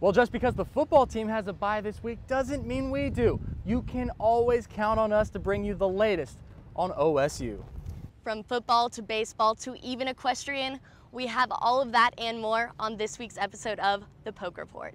Well, just because the football team has a bye this week doesn't mean we do. You can always count on us to bring you the latest on OSU. From football to baseball to even equestrian, we have all of that and more on this week's episode of The Poke Report.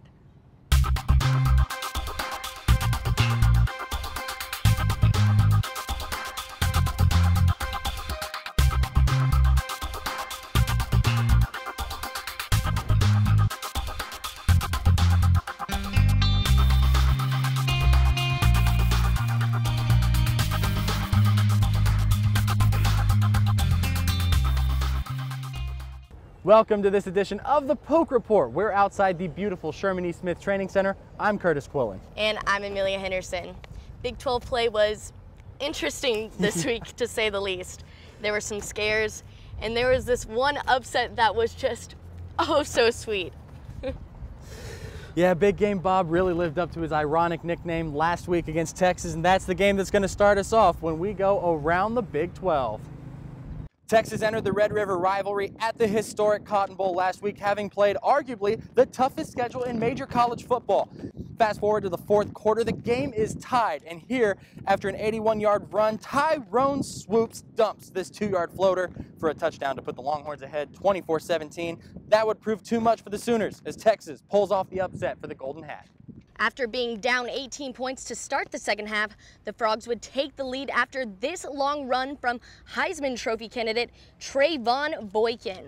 Welcome to this edition of the Poke Report. We're outside the beautiful Sherman E. Smith Training Center. I'm Curtis Quillen. And I'm Amelia Henderson. Big 12 play was interesting this week, to say the least. There were some scares, and there was this one upset that was just oh so sweet. Yeah, Big Game Bob really lived up to his ironic nickname last week against Texas, and that's the game that's going to start us off when we go around the Big 12. Texas entered the Red River rivalry at the historic Cotton Bowl last week, having played arguably the toughest schedule in major college football. Fast forward to the fourth quarter, the game is tied, and here, after an 81-yard run, Tyrone Swoopes dumps this two-yard floater for a touchdown to put the Longhorns ahead 24-17. That would prove too much for the Sooners as Texas pulls off the upset for the Golden Hat. After being down 18 points to start the second half, the Frogs would take the lead after this long run from Heisman Trophy candidate Trevone Boykin.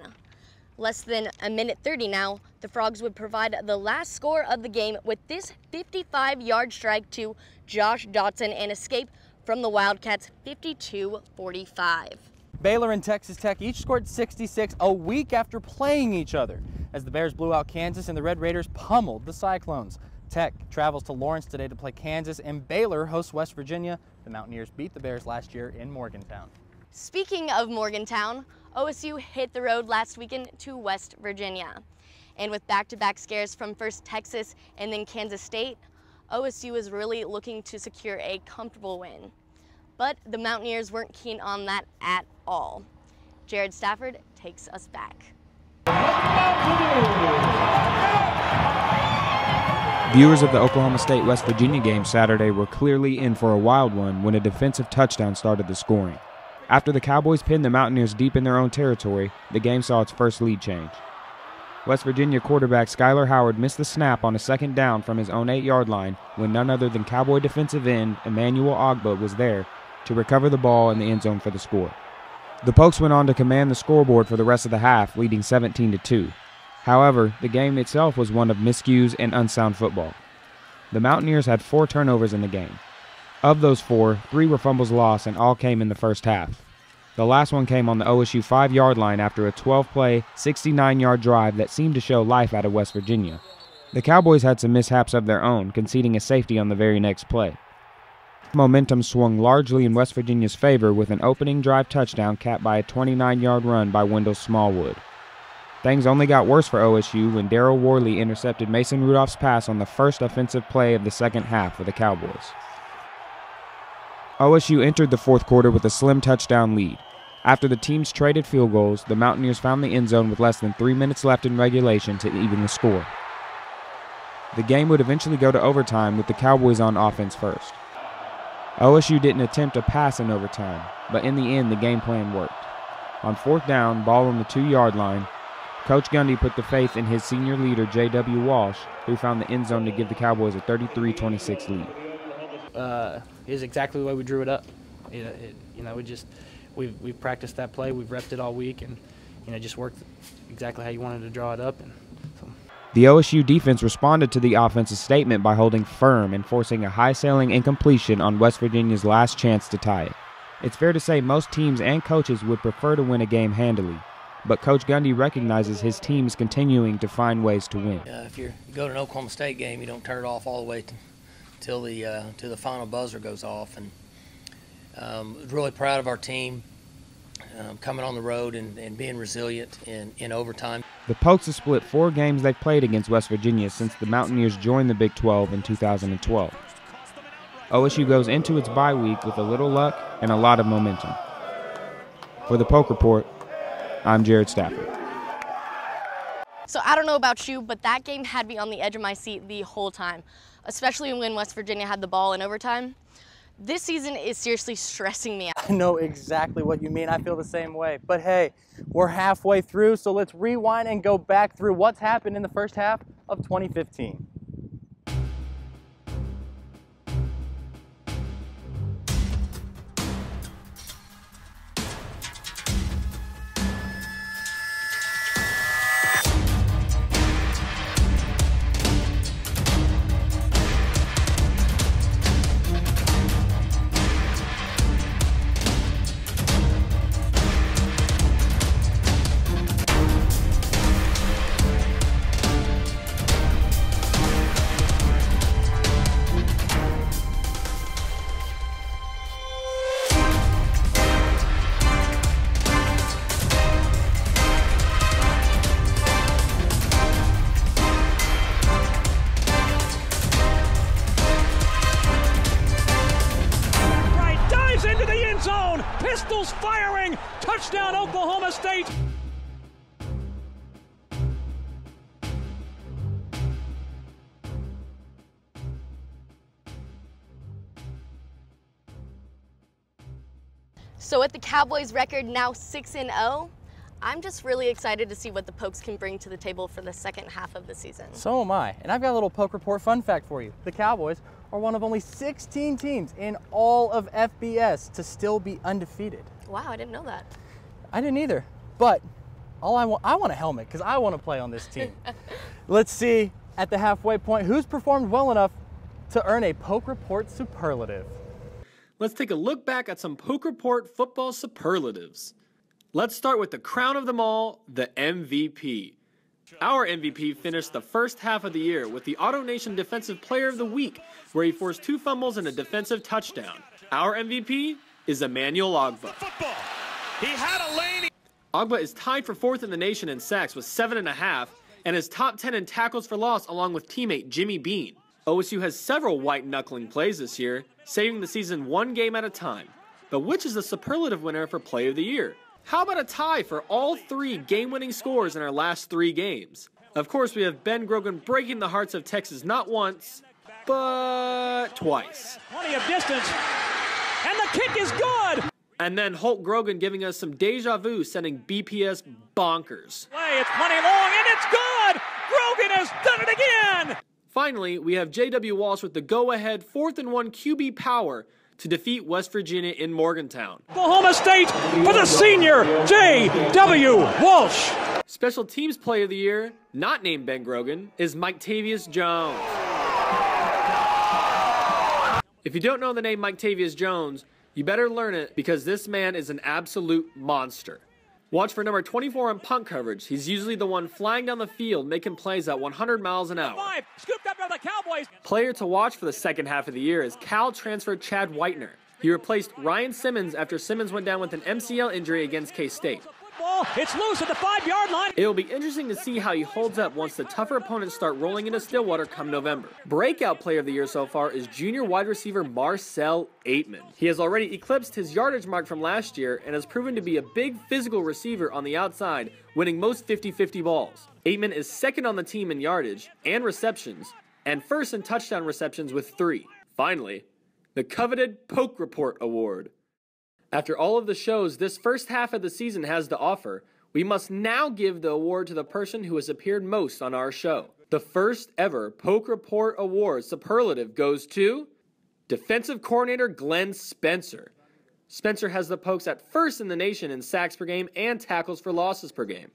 Less than a minute 30 now, the Frogs would provide the last score of the game with this 55-yard strike to Josh Doctson and escape from the Wildcats 52-45. Baylor and Texas Tech each scored 66 a week after playing each other as the Bears blew out Kansas and the Red Raiders pummeled the Cyclones. Tech travels to Lawrence today to play Kansas, and Baylor hosts West Virginia. The Mountaineers beat the Bears last year in Morgantown. Speaking of Morgantown, OSU hit the road last weekend to West Virginia. And with back-to-back -back scares from first Texas and then Kansas State, OSU is really looking to secure a comfortable win. But the Mountaineers weren't keen on that at all. Jared Stafford takes us back. Viewers of the Oklahoma State West Virginia game Saturday were clearly in for a wild one when a defensive touchdown started the scoring. After the Cowboys pinned the Mountaineers deep in their own territory, the game saw its first lead change. West Virginia quarterback Skyler Howard missed the snap on a second down from his own eight yard line when none other than Cowboy defensive end Emmanuel Ogbah was there to recover the ball in the end zone for the score. The Pokes went on to command the scoreboard for the rest of the half, leading 17 2. However, the game itself was one of miscues and unsound football. The Mountaineers had four turnovers in the game. Of those four, three were fumbles lost and all came in the first half. The last one came on the OSU five yard line after a 12 play, 69 yard drive that seemed to show life out of West Virginia. The Cowboys had some mishaps of their own, conceding a safety on the very next play. Momentum swung largely in West Virginia's favor with an opening drive touchdown capped by a 29 yard run by Wendell Smallwood. Things only got worse for OSU when Daryl Worley intercepted Mason Rudolph's pass on the first offensive play of the second half for the Cowboys. OSU entered the fourth quarter with a slim touchdown lead. After the teams traded field goals, the Mountaineers found the end zone with less than three minutes left in regulation to even the score. The game would eventually go to overtime with the Cowboys on offense first. OSU didn't attempt a pass in overtime, but in the end, the game plan worked. On fourth down, ball on the two yard line, Coach Gundy put the faith in his senior leader, J.W. Walsh, who found the end zone to give the Cowboys a 33 26 lead. Uh, is exactly the way we drew it up. It, it, you know, we just we've we've practiced that play, we've repped it all week, and you know, just worked exactly how you wanted to draw it up. And so. The OSU defense responded to the offensive statement by holding firm and forcing a high sailing incompletion on West Virginia's last chance to tie it. It's fair to say most teams and coaches would prefer to win a game handily, but Coach Gundy recognizes his team is continuing to find ways to win. Uh, if you go to an Oklahoma State game, you don't turn it off all the way till the uh, till the final buzzer goes off. And um, really proud of our team um, coming on the road and, and being resilient in, in overtime. The Pokes have split four games they've played against West Virginia since the Mountaineers joined the Big 12 in 2012. OSU goes into its bye week with a little luck and a lot of momentum. For the Poke Report, I'm Jared Stafford. So I don't know about you, but that game had me on the edge of my seat the whole time, especially when West Virginia had the ball in overtime. This season is seriously stressing me out. I know exactly what you mean. I feel the same way. But hey, we're halfway through, so let's rewind and go back through what's happened in the first half of 2015. With the Cowboys record now 6 and 0, I'm just really excited to see what the Pokes can bring to the table for the second half of the season. So am I. And I've got a little poke report fun fact for you. The Cowboys are one of only 16 teams in all of FBS to still be undefeated. Wow, I didn't know that. I didn't either. But all I want, I want a helmet because I want to play on this team. Let's see at the halfway point who's performed well enough to earn a Poke Report superlative. Let's take a look back at some Poke Report football superlatives. Let's start with the crown of them all, the MVP. Our MVP finished the first half of the year with the Auto Nation Defensive Player of the Week, where he forced two fumbles and a defensive touchdown. Our MVP is Emmanuel Ogbah. Football. He had a lane. Ogbah is tied for fourth in the nation in sacks with seven and a half, and is top 10 in tackles for loss along with teammate Jimmy Bean. OSU has several white knuckling plays this year, saving the season one game at a time. But which is the superlative winner for Play of the Year? How about a tie for all three game winning scores in our last three games? Of course, we have Ben Grogan breaking the hearts of Texas not once, but twice. Plenty of distance. And the kick is good. And then Holt Grogan giving us some deja vu, sending BPS bonkers. Play. It's plenty long and it's good. Grogan has done it again. Finally, we have J.W. Walsh with the go ahead fourth and one QB power to defeat West Virginia in Morgantown. Oklahoma State for the senior J.W. Walsh. Special Teams Play of the Year, not named Ben Grogan, is Mike Tavius Jones. If you don't know the name Mike Tavius Jones, you better learn it because this man is an absolute monster. Watch for number 24 on punt coverage. He's usually the one flying down the field making plays at 100 miles an hour. Five. Scooped up by the Cowboys. Player to watch for the second half of the year is Cal transfer Chad Whitener. He replaced Ryan Simmons after Simmons went down with an MCL injury against K State. Football. It's loose at the five yard line. It will be interesting to see how he holds up once the tougher opponents start rolling into Stillwater come November. Breakout player of the year so far is junior wide receiver Marcell Ateman. He has already eclipsed his yardage mark from last year and has proven to be a big physical receiver on the outside, winning most 50 50 balls. Aitman is second on the team in yardage and receptions, and first in touchdown receptions with three. Finally, the coveted Poke Report Award. After all of the shows this first half of the season has to offer, we must now give the award to the person who has appeared most on our show. The first ever Poke Report Award superlative goes to Defensive Coordinator Glenn Spencer. Spencer has the Pokes at first in the nation in sacks per game and tackles for losses per game.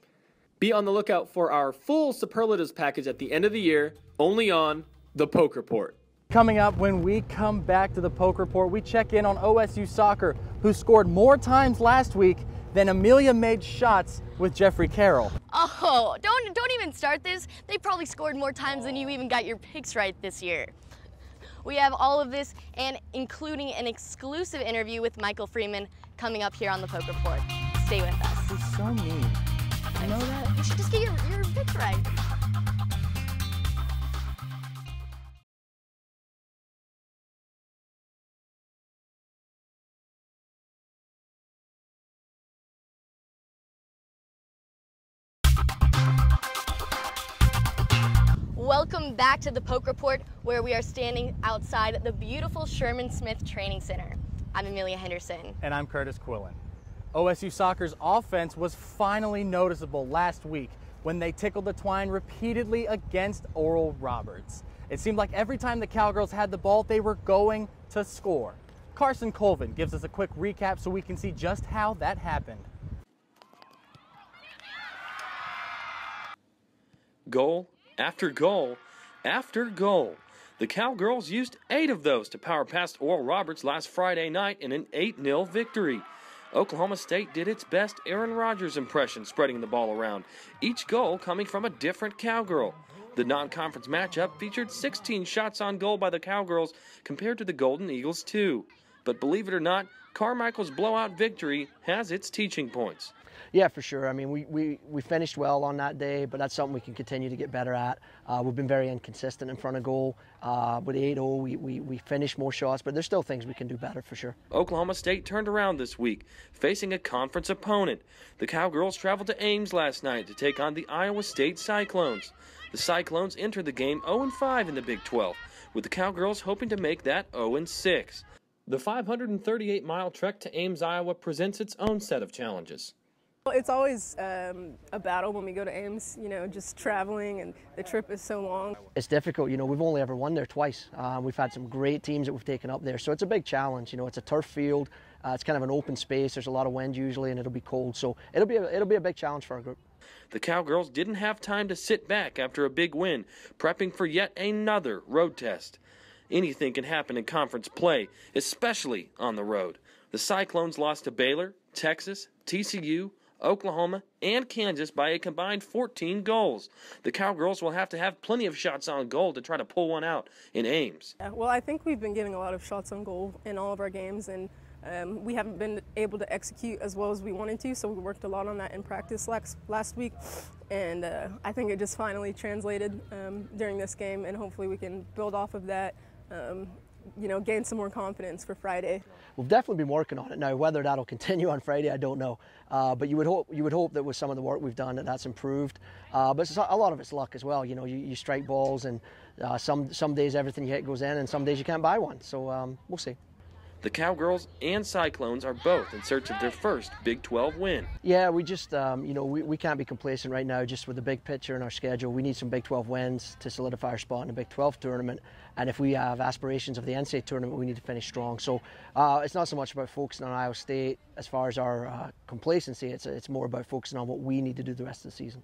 Be on the lookout for our full superlatives package at the end of the year, only on The Poke Report. Coming up when we come back to the Poke Report, we check in on OSU Soccer, who scored more times last week than Amelia made shots with Jeffrey Carroll. Oh, don't don't even start this. They probably scored more times than you even got your picks right this year. We have all of this and including an exclusive interview with Michael Freeman coming up here on the Poke Report. Stay with us. He's so mean. You know that? You should just get your, your picks right. Welcome back to the Poke Report, where we are standing outside the beautiful Sherman Smith Training Center. I'm Amelia Henderson. And I'm Curtis Quillen. OSU Soccer's offense was finally noticeable last week when they tickled the twine repeatedly against Oral Roberts. It seemed like every time the Cowgirls had the ball, they were going to score. Carson Colvin gives us a quick recap so we can see just how that happened. Goal after goal after goal. The Cowgirls used eight of those to power past Oral Roberts last Friday night in an 8 0 victory. Oklahoma State did its best Aaron Rodgers impression spreading the ball around, each goal coming from a different Cowgirl. The non conference matchup featured 16 shots on goal by the Cowgirls compared to the Golden Eagles' two. But believe it or not, Carmichael's blowout victory has its teaching points. Yeah, for sure. I mean, we, we, we finished well on that day, but that's something we can continue to get better at. Uh, we've been very inconsistent in front of goal. Uh, with 8 0, we, we, we finished more shots, but there's still things we can do better for sure. Oklahoma State turned around this week, facing a conference opponent. The Cowgirls traveled to Ames last night to take on the Iowa State Cyclones. The Cyclones entered the game 0 5 in the Big 12, with the Cowgirls hoping to make that 0 6. The 538 mile trek to Ames, Iowa presents its own set of challenges. Well, it's always um, a battle when we go to Ames, you know, just traveling and the trip is so long. It's difficult, you know, we've only ever won there twice. Uh, we've had some great teams that we've taken up there, so it's a big challenge. You know, it's a turf field, uh, it's kind of an open space, there's a lot of wind usually, and it'll be cold, so it'll be a, it'll be a big challenge for our group. The Cowgirls didn't have time to sit back after a big win, prepping for yet another road test. Anything can happen in conference play, especially on the road. The Cyclones lost to Baylor, Texas, TCU, Oklahoma, and Kansas by a combined 14 goals. The Cowgirls will have to have plenty of shots on goal to try to pull one out in Ames. Yeah, well, I think we've been getting a lot of shots on goal in all of our games, and um, we haven't been able to execute as well as we wanted to, so we worked a lot on that in practice last, last week. And uh, I think it just finally translated um, during this game, and hopefully we can build off of that um, you know, gain some more confidence for Friday. We've definitely been working on it now. Whether that'll continue on Friday, I don't know. Uh, but you would hope you would hope that with some of the work we've done, that that's improved. Uh, but a lot of it's luck as well. You know, you, you strike balls, and uh, some some days everything you hit goes in, and some days you can't buy one. So um, we'll see. The Cowgirls and Cyclones are both in search of their first Big 12 win. Yeah, we just, um, you know, we, we can't be complacent right now just with the big picture in our schedule. We need some Big 12 wins to solidify our spot in the Big 12 tournament. And if we have aspirations of the NCAA tournament, we need to finish strong. So uh, it's not so much about focusing on Iowa State as far as our uh, complacency, it's, it's more about focusing on what we need to do the rest of the season.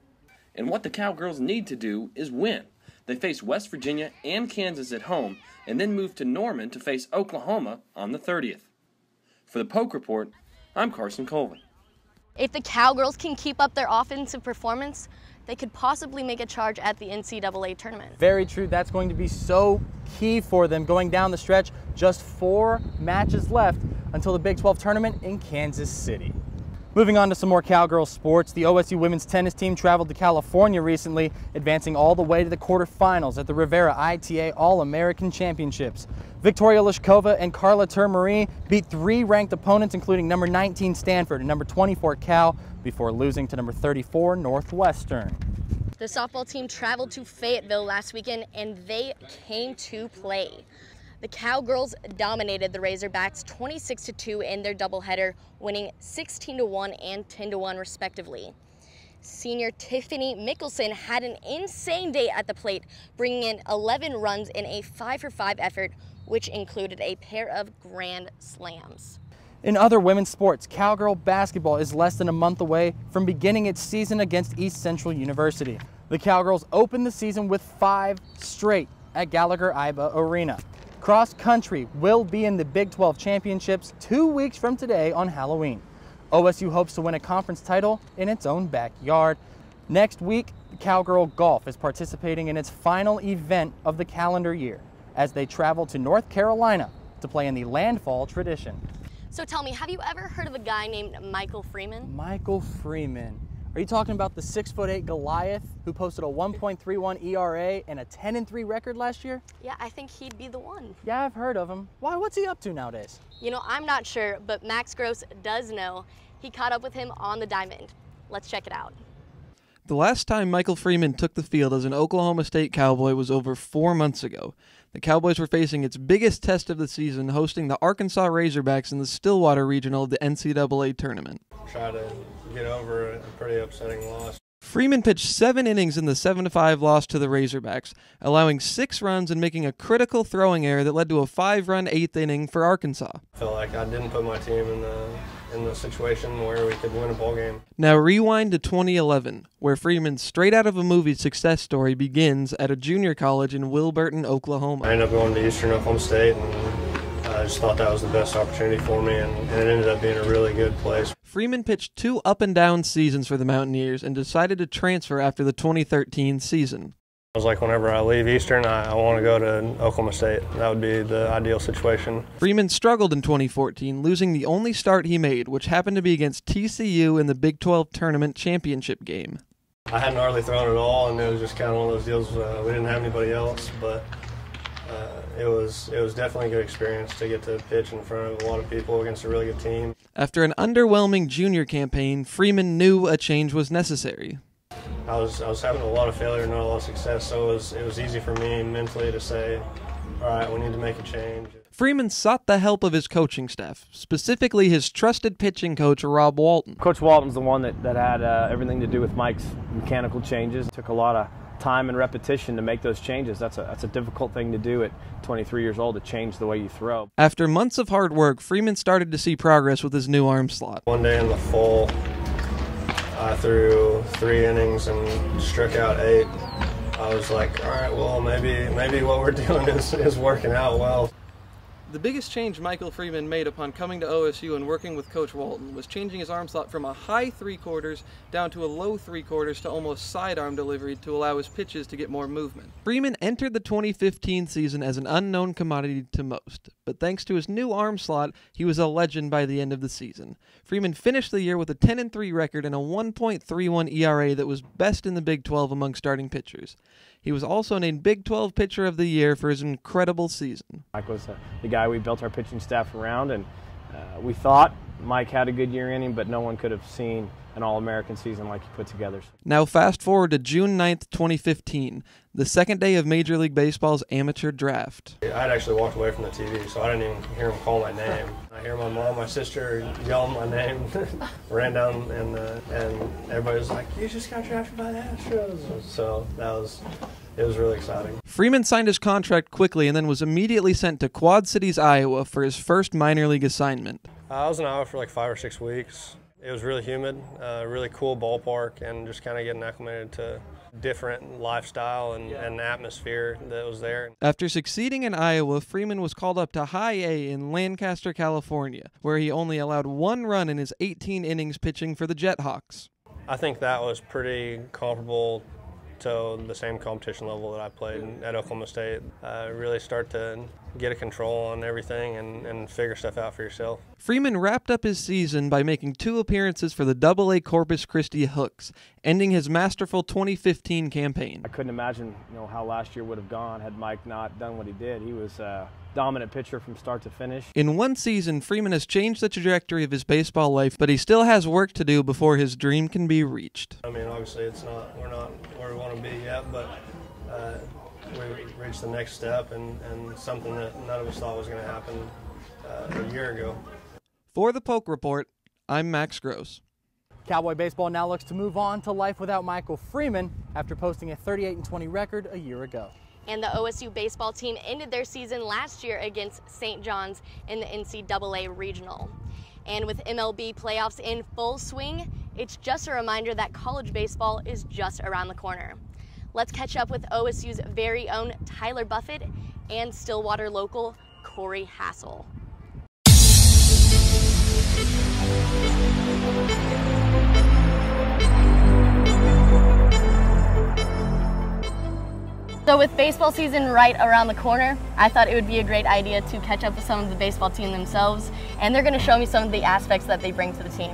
And what the Cowgirls need to do is win. They face West Virginia and Kansas at home, and then move to Norman to face Oklahoma on the 30th. For the Poke Report, I'm Carson Colvin. If the Cowgirls can keep up their offensive performance, they could possibly make a charge at the NCAA tournament. Very true. That's going to be so key for them going down the stretch. Just four matches left until the Big 12 tournament in Kansas City. Moving on to some more Cowgirl sports, the OSU women's tennis team traveled to California recently, advancing all the way to the quarterfinals at the Riviera ITA All-American Championships. Victoria Lushkova and Carla Turmarie beat three ranked opponents, including number 19 Stanford and number 24 Cal, before losing to number 34 Northwestern. The softball team traveled to Fayetteville last weekend and they came to play. The Cowgirls dominated the Razorbacks 26 to 2 in their doubleheader, winning 16 to 1 and 10 to 1 respectively. Senior Tiffany Mickelson had an insane day at the plate, bringing in 11 runs in a 5 for 5 effort, which included a pair of grand slams. In other women's sports, Cowgirl basketball is less than a month away from beginning its season against East Central University. The Cowgirls opened the season with five straight at Gallagher Iba Arena. Cross country will be in the Big 12 championships two weeks from today on Halloween. OSU hopes to win a conference title in its own backyard. Next week, Cowgirl Golf is participating in its final event of the calendar year as they travel to North Carolina to play in the landfall tradition. So tell me, have you ever heard of a guy named Michael Freeman? Michael Freeman. Are you talking about the six foot eight Goliath who posted a 1.31 ERA and a 10 and 3 record last year? Yeah, I think he'd be the one. Yeah, I've heard of him. Why? What's he up to nowadays? You know, I'm not sure, but Max Gross does know. He caught up with him on the diamond. Let's check it out. The last time Michael Freeman took the field as an Oklahoma State Cowboy was over four months ago. The Cowboys were facing its biggest test of the season, hosting the Arkansas Razorbacks in the Stillwater Regional of the NCAA tournament. Try to get over a pretty upsetting loss. Freeman pitched seven innings in the 7 5 loss to the Razorbacks, allowing six runs and making a critical throwing error that led to a five run eighth inning for Arkansas. I felt like I didn't put my team in the in the situation where we could win a ball game. Now rewind to 2011, where Freeman's straight out of a movie success story begins at a junior college in Wilburton, Oklahoma. I ended up going to Eastern Oklahoma State and uh, I just thought that was the best opportunity for me, and, and it ended up being a really good place. Freeman pitched two up and down seasons for the Mountaineers and decided to transfer after the 2013 season. Was like, whenever I leave Eastern, I, I want to go to Oklahoma State. That would be the ideal situation. Freeman struggled in 2014, losing the only start he made, which happened to be against TCU in the Big 12 tournament championship game. I hadn't hardly thrown at all, and it was just kind of one of those deals. Uh, we didn't have anybody else, but uh, it was it was definitely a good experience to get to pitch in front of a lot of people against a really good team. After an underwhelming junior campaign, Freeman knew a change was necessary. I was I was having a lot of failure, not a lot of success, so it was it was easy for me mentally to say, all right, we need to make a change. Freeman sought the help of his coaching staff, specifically his trusted pitching coach, Rob Walton. Coach Walton's the one that, that had uh, everything to do with Mike's mechanical changes. It took a lot of time and repetition to make those changes. That's a, that's a difficult thing to do at 23 years old to change the way you throw. After months of hard work, Freeman started to see progress with his new arm slot. One day in the fall, I threw three innings and struck out eight. I was like, all right, well, maybe maybe what we're doing is, is working out well. The biggest change Michael Freeman made upon coming to OSU and working with Coach Walton was changing his arm slot from a high three quarters down to a low three quarters to almost sidearm delivery to allow his pitches to get more movement. Freeman entered the 2015 season as an unknown commodity to most, but thanks to his new arm slot, he was a legend by the end of the season. Freeman finished the year with a 10 3 record and a 1.31 ERA that was best in the Big 12 among starting pitchers. He was also named Big 12 Pitcher of the Year for his incredible season. Mike was uh, the guy we built our pitching staff around, and uh, we thought Mike had a good year in him, but no one could have seen an All American season like he put together. Now, fast forward to June 9th, 2015, the second day of Major League Baseball's amateur draft. I had actually walked away from the TV, so I didn't even hear him call my name. I hear my mom, my sister yell my name, ran down, and uh, and everybody was like, "You just got drafted by the Astros." So that was it was really exciting. Freeman signed his contract quickly and then was immediately sent to Quad Cities, Iowa for his first minor league assignment. Uh, I was in Iowa for like five or six weeks. It was really humid, uh, really cool ballpark, and just kind of getting acclimated to different lifestyle and, yeah. and atmosphere that was there. After succeeding in Iowa, Freeman was called up to High A in Lancaster, California, where he only allowed one run in his 18 innings pitching for the Jethawks. I think that was pretty comparable to the same competition level that I played at Oklahoma State. Uh, really start to get a control on everything and, and figure stuff out for yourself. Freeman wrapped up his season by making two appearances for the Double-A Corpus Christi Hooks, ending his masterful 2015 campaign. I couldn't imagine you know how last year would have gone had Mike not done what he did. He was a dominant pitcher from start to finish. In one season, Freeman has changed the trajectory of his baseball life, but he still has work to do before his dream can be reached. I mean, obviously, it's not we're not where we want to be yet, but uh, we reached the next step and, and something that none of us thought was going to happen uh, a year ago. For the Poke Report, I'm Max Gross. Cowboy baseball now looks to move on to life without Michael Freeman after posting a 38 20 record a year ago. And the OSU baseball team ended their season last year against St. John's in the NCAA Regional. And with MLB playoffs in full swing, it's just a reminder that college baseball is just around the corner. Let's catch up with OSU's very own Tyler Buffett and Stillwater local Corey Hassel. So with baseball season right around the corner, I thought it would be a great idea to catch up with some of the baseball team themselves, and they're going to show me some of the aspects that they bring to the team.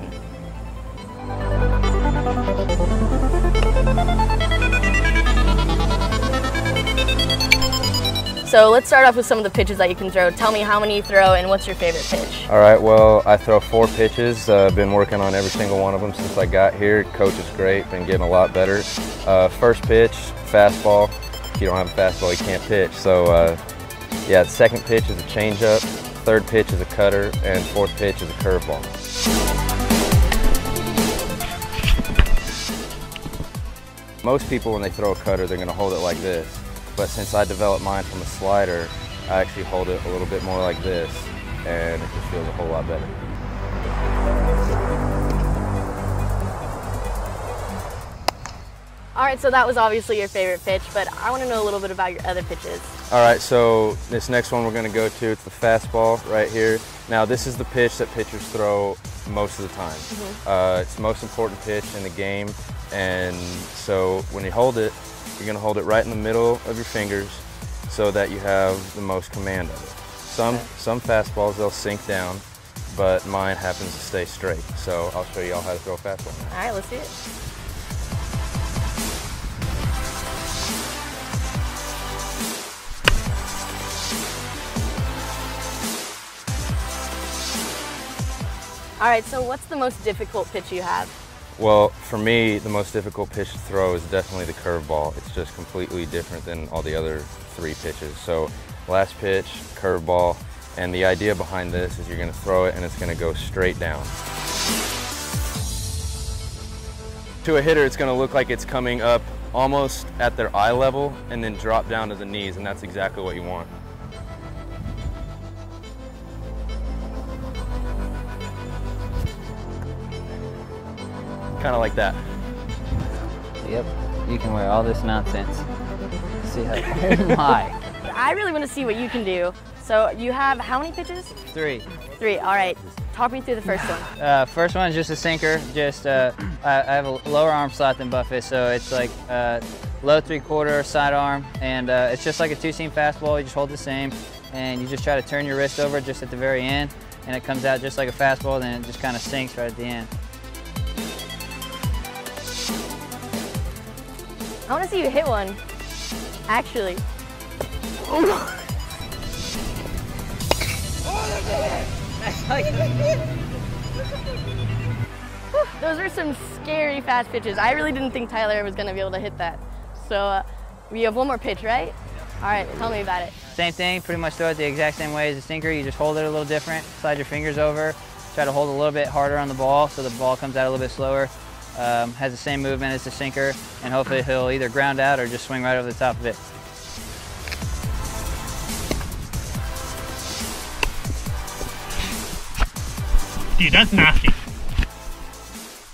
So let's start off with some of the pitches that you can throw. Tell me how many you throw and what's your favorite pitch. All right, well, I throw four pitches. I've uh, been working on every single one of them since I got here. Coach is great, been getting a lot better. Uh, first pitch, fastball. If you don't have a fastball, you can't pitch. So, uh, yeah, second pitch is a changeup, third pitch is a cutter, and fourth pitch is a curveball. Most people, when they throw a cutter, they're going to hold it like this. But since I developed mine from a slider, I actually hold it a little bit more like this, and it just feels a whole lot better. All right, so that was obviously your favorite pitch, but I want to know a little bit about your other pitches. All right, so this next one we're going to go to, it's the fastball right here. Now, this is the pitch that pitchers throw most of the time. Mhm. Uh, it's the most important pitch in the game, and so when you hold it, you're going to hold it right in the middle of your fingers so that you have the most command of it. Some, some fastballs, they'll sink down, but mine happens to stay straight. So I'll show you all how to throw a fastball. All right, let's see it. All right, so what's the most difficult pitch you have? Well, for me, the most difficult pitch to throw is definitely the curveball. It's just completely different than all the other three pitches. So last pitch, curveball, and the idea behind this is you're gonna throw it and it's gonna go straight down. To a hitter, it's gonna look like it's coming up almost at their eye level and then drop down to the knees, and that's exactly what you want. Kind of like that. Yep, you can wear all this nonsense. See how, oh my. I really want to see what you can do. So you have how many pitches? Three. Three. All right. Talk me through the first one. Uh, first one is just a sinker. Just uh, I, I have a lower arm slot than Buffett, so it's like uh, low three quarter side arm, and uh, it's just like a two seam fastball. You just hold the same, and you just try to turn your wrist over just at the very end, and it comes out just like a fastball. Then it just kind of sinks right at the end. I want to see you hit one. Actually. Those are some scary fast pitches. I really didn't think Tyler was going to be able to hit that. So uh, we have one more pitch, right? All right, tell me about it. Same thing, pretty much throw it the exact same way as a sinker. You just hold it a little different, slide your fingers over, try to hold a little bit harder on the ball so the ball comes out a little bit slower. Um, has the same movement as the sinker, and hopefully he'll either ground out or just swing right over the top of it. Dude, that's nasty.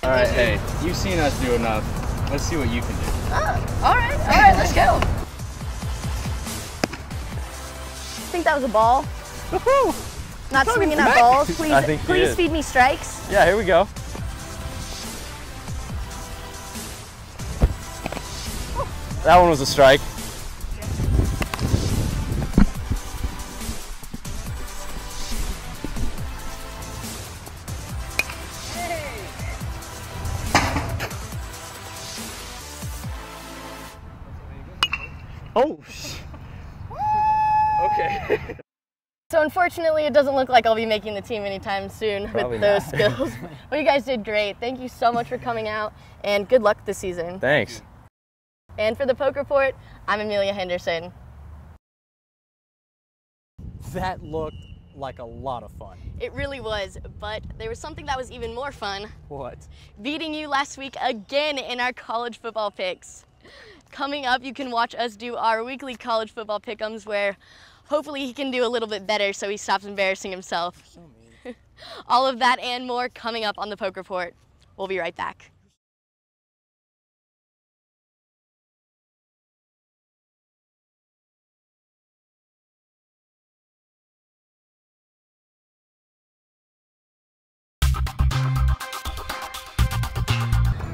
All right, hey, you've seen us do enough. Let's see what you can do. Oh, all right, all right, let's go. I think that was a ball. Not swinging back. at balls. Please, I think he please feed me strikes. Yeah, here we go. That one was a strike. Oh, okay. So unfortunately, it doesn't look like I'll be making the team anytime soon Probably with those not. skills. well, you guys did great. Thank you so much for coming out, and good luck this season. Thanks. And for the Poke Report, I'm Amelia Henderson. That looked like a lot of fun. It really was, but there was something that was even more fun. What? Beating you last week again in our college football picks. Coming up, you can watch us do our weekly college football pickums where hopefully he can do a little bit better so he stops embarrassing himself. All of that and more coming up on the Poke Report. We'll be right back.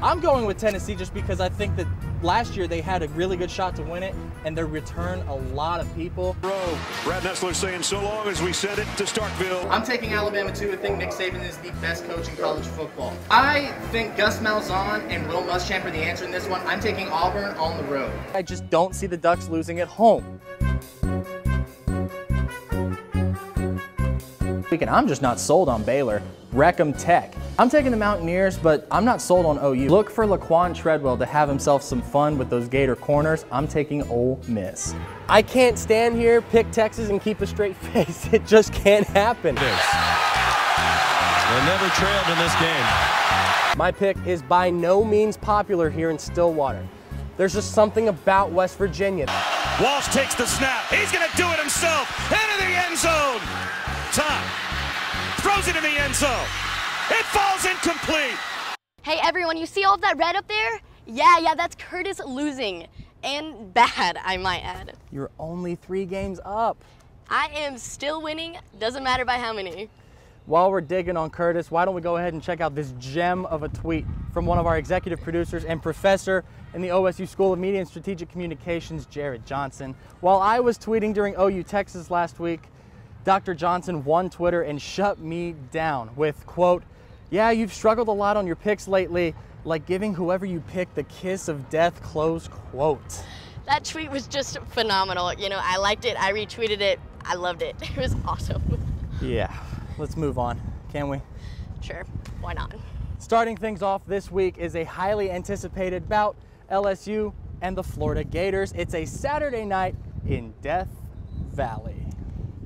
I'm going with Tennessee just because I think that last year they had a really good shot to win it, and they return a lot of people. Bro, Brad Nessler saying so long as we send it to Starkville. I'm taking Alabama too. I think Nick Saban is the best coach in college football. I think Gus Malzahn and Will Muschamp are the answer in this one. I'm taking Auburn on the road. I just don't see the Ducks losing at home. I'm just not sold on Baylor. Wreck'em Tech. I'm taking the Mountaineers, but I'm not sold on OU. Look for Laquon Treadwell to have himself some fun with those Gator corners. I'm taking Ole Miss. I can't stand here, pick Texas, and keep a straight face. It just can't happen. They never trailed in this game. My pick is by no means popular here in Stillwater. There's just something about West Virginia. Walsh takes the snap. He's going to do it himself. Into the end zone. Time. Throws it in the end zone. It falls incomplete. Hey everyone, you see all of that red up there? Yeah, yeah, that's Curtis losing. And bad, I might add. You're only three games up. I am still winning, doesn't matter by how many. While we're digging on Curtis, why don't we go ahead and check out this gem of a tweet from one of our executive producers and professor in the OSU School of Media and Strategic Communications, Jared Johnson. While I was tweeting during OU Texas last week, Dr. Johnson won Twitter and shut me down with, quote, yeah, you've struggled a lot on your picks lately, like giving whoever you pick the kiss of death, close quote. That tweet was just phenomenal. You know, I liked it, I retweeted it, I loved it. It was awesome. Yeah, let's move on, can we? Sure, why not? Starting things off this week is a highly anticipated bout LSU and the Florida Gators. It's a Saturday night in Death Valley.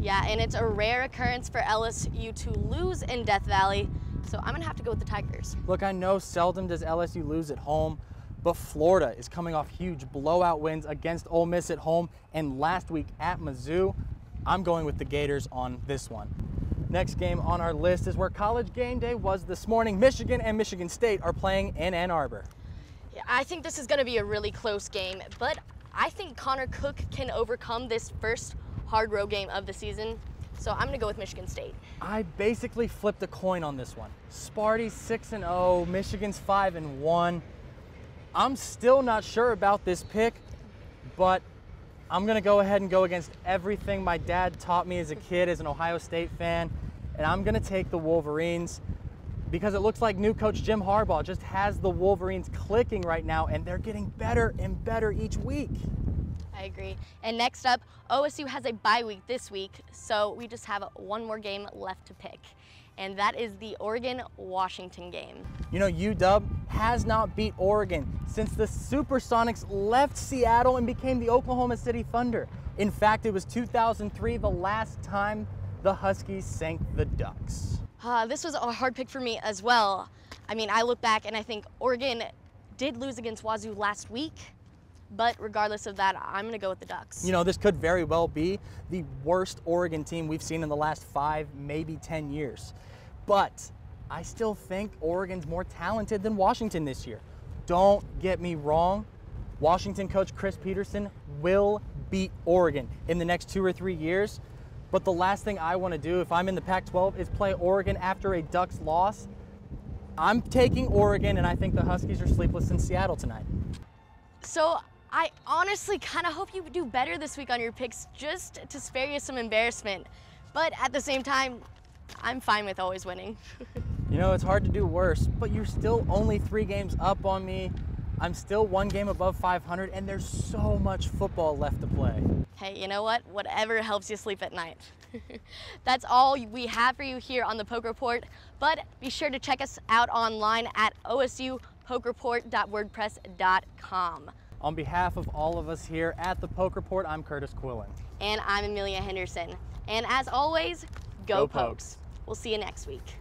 Yeah, and it's a rare occurrence for LSU to lose in Death Valley, so I'm gonna have to go with the Tigers. Look, I know seldom does LSU lose at home, but Florida is coming off huge blowout wins against Ole Miss at home and last week at Mizzou. I'm going with the Gators on this one. Next game on our list is where college game day was this morning. Michigan and Michigan State are playing in Ann Arbor. Yeah, I think this is going to be a really close game, but I think Connor Cook can overcome this first hard road game of the season. So I'm going to go with Michigan State. I basically flipped a coin on this one. Sparty 6 and 0, Michigan's 5 and 1. I'm still not sure about this pick, but I'm going to go ahead and go against everything my dad taught me as a kid as an Ohio State fan, and I'm going to take the Wolverines because it looks like new coach Jim Harbaugh just has the Wolverines clicking right now, and they're getting better and better each week. I agree. And next up, OSU has a bye week this week, so we just have one more game left to pick. And that is the Oregon Washington game. You know, UW has not beat Oregon since the Supersonics left Seattle and became the Oklahoma City Thunder. In fact, it was 2003 the last time the Huskies sank the Ducks. Uh, this was a hard pick for me as well. I mean, I look back and I think Oregon did lose against Wazoo last week, but regardless of that, I'm going to go with the Ducks. You know, this could very well be the worst Oregon team we've seen in the last five, maybe 10 years. But I still think Oregon's more talented than Washington this year. Don't get me wrong. Washington coach Chris Petersen will beat Oregon in the next two or three years. But the last thing I want to do if I'm in the Pac 12 is play Oregon after a Ducks loss. I'm taking Oregon, and I think the Huskies are sleepless in Seattle tonight. So I honestly kind of hope you do better this week on your picks just to spare you some embarrassment. But at the same time, I'm fine with always winning. you know, it's hard to do worse, but you're still only three games up on me. I'm still one game above 500, and there's so much football left to play. Hey, you know what? Whatever helps you sleep at night. That's all we have for you here on the Poke Report, but be sure to check us out online at osupokereport.wordpress.com. On behalf of all of us here at the Poke Report, I'm Curtis Quillen. And I'm Amelia Henderson. And as always, go, Go Pokes. Pokes. We'll see you next week.